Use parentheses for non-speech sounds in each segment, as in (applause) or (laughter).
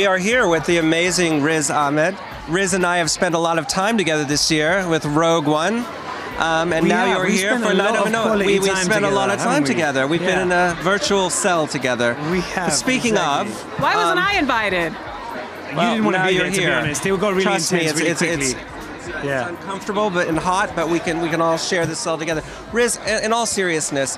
we are here with the amazing Riz Ahmed. Riz and I have spent a lot of time together this year with Rogue One. Um, and We now have. you're We here for a Night lot of of No. We, we time spent a lot of time we? together. We've been in a virtual cell together. We have, Speaking exactly. of, Why wasn't um, I invited? you didn't want to be you're to here. be honest. It got really Trust me, it's, really it's, quickly. it's, yeah. uncomfortable but and hot, but we can we can all share this all together. Riz, in all seriousness,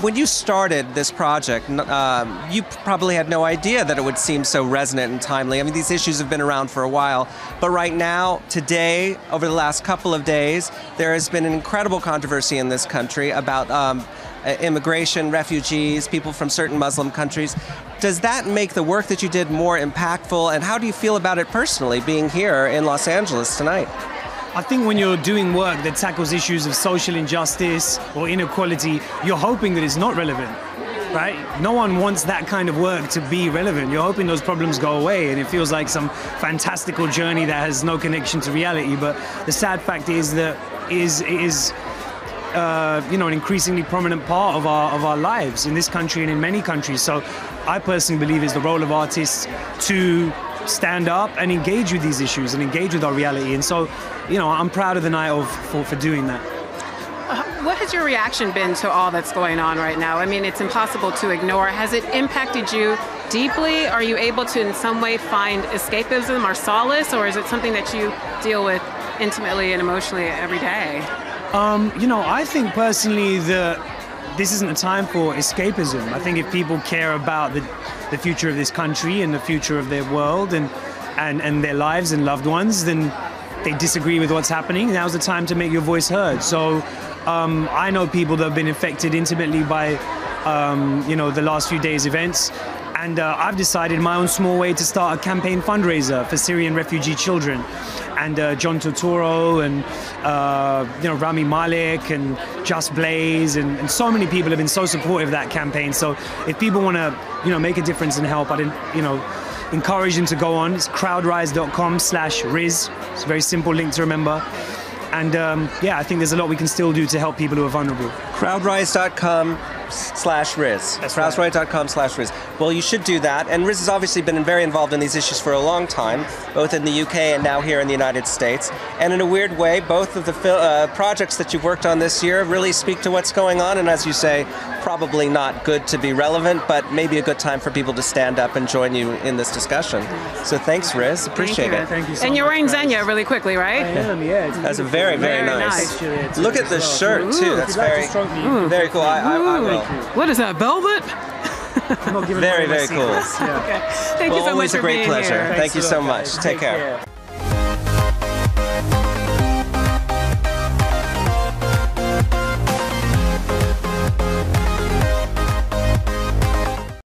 when you started this project, um, you probably had no idea that it would seem so resonant and timely. I mean, these issues have been around for a while, but right now, today, over the last couple of days, there has been an incredible controversy in this country about. Um, uh, Immigration, refugees, people from certain Muslim countries. Does that make the work that you did more impactful? And how do you feel about it personally, being here in Los Angeles tonight? I think when you're doing work that tackles issues of social injustice or inequality, you're hoping that it's not relevant, right? No one wants that kind of work to be relevant. You're hoping those problems go away and it feels like some fantastical journey that has no connection to reality. But the sad fact is that is is uh, you know, an increasingly prominent part of our of our lives in this country and in many countries. So, I personally believe it's the role of artists to stand up and engage with these issues and engage with our reality. And so, you know, I'm proud of the night of for, for doing that. Uh, what has your reaction been to all that's going on right now? I mean, it's impossible to ignore. Has it impacted you deeply? Are you able to, in some way, find escapism or solace, or is it something that you deal with intimately and emotionally every day? Um, you know, I think personally that this isn't a time for escapism. I think if people care about the, the future of this country and the future of their world and, and, and their lives and loved ones, then they disagree with what's happening. Now's the time to make your voice heard. So um, I know people that have been affected intimately by, um, you know, the last few days' events. And uh, I've decided in my own small way to start a campaign fundraiser for Syrian refugee children. And uh, John Turturro and uh, you know Rami Malek and Just Blaze and, and so many people have been so supportive of that campaign. So if people want to you know make a difference and help, I'd you know encourage them to go on. It's crowdrise.com/riz. It's a very simple link to remember. And um, yeah, I think there's a lot we can still do to help people who are vulnerable. crowdrise.com slash Riz. That's right. crowdrise.com slash Riz. Well, you should do that. And Riz has obviously been very involved in these issues for a long time, both in the UK and now here in the United States. And in a weird way, both of the fil- uh, projects that you've worked on this year really speak to what's going on. And as you say, probably not good to be relevant, but maybe a good time for people to stand up and join you in this discussion. So thanks, Riz. Appreciate Thank you. it. Thank you so and you're wearing guys. Zegna really quickly, right? am, yeah. It's That's a very, very, Very nice. nice. Look at the shirt too. That's very, very cool. I, I, I What is that, velvet? Very, very cool. (laughs) Okay. Thank Well, you so always much a for great being pleasure. here. Thank you Thanks so much. Take Take care. care.